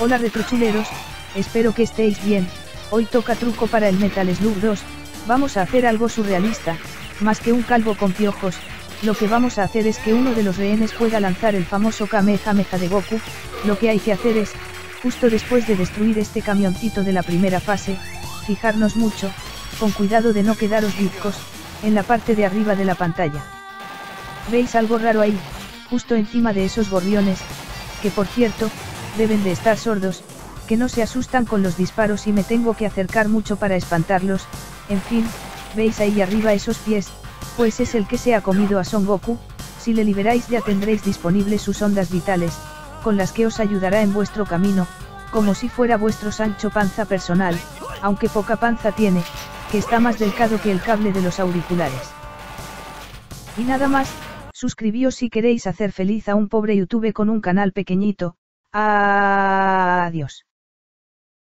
Hola retrochuleros, espero que estéis bien, hoy toca truco para el Metal Slug 2, vamos a hacer algo surrealista, más que un calvo con piojos, lo que vamos a hacer es que uno de los rehenes pueda lanzar el famoso Kamehameha de Goku, lo que hay que hacer es, justo después de destruir este camioncito de la primera fase, fijarnos mucho, con cuidado de no quedaros bizcos, en la parte de arriba de la pantalla. ¿Veis algo raro ahí? Justo encima de esos gorriones, que por cierto, deben de estar sordos, que no se asustan con los disparos y me tengo que acercar mucho para espantarlos, en fin, ¿veis ahí arriba esos pies? Pues es el que se ha comido a Son Goku, si le liberáis ya tendréis disponibles sus ondas vitales, con las que os ayudará en vuestro camino, como si fuera vuestro Sancho Panza personal, aunque poca panza tiene, que está más delgado que el cable de los auriculares. Y nada más, suscribíos si queréis hacer feliz a un pobre YouTube con un canal pequeñito. Adiós.